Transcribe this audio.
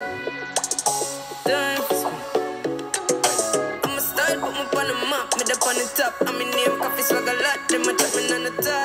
I'm a start put me on the map, me up on the top. I'm in name, coffee swag a lot, them a chat me on the top.